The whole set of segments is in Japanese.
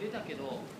出たけど。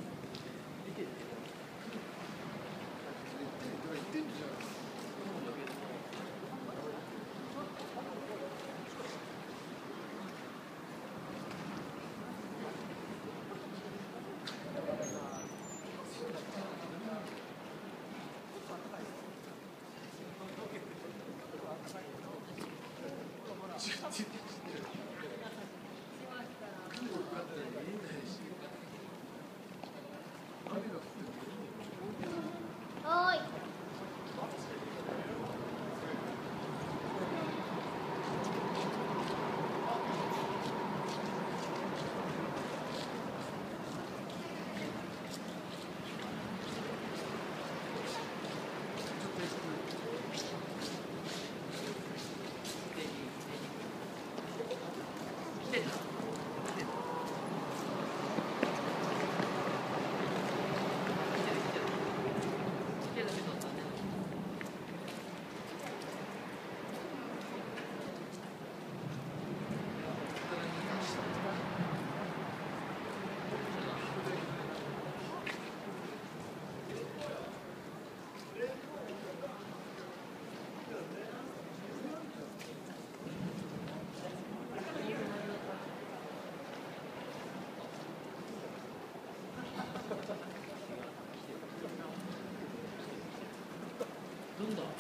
あ。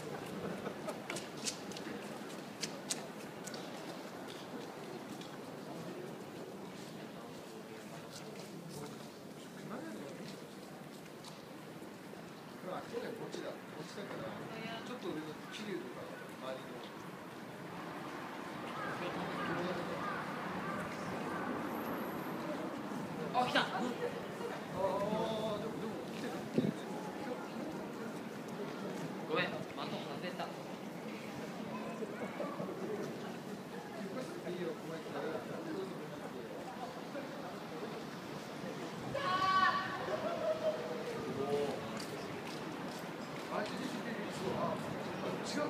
あ、来た。違う？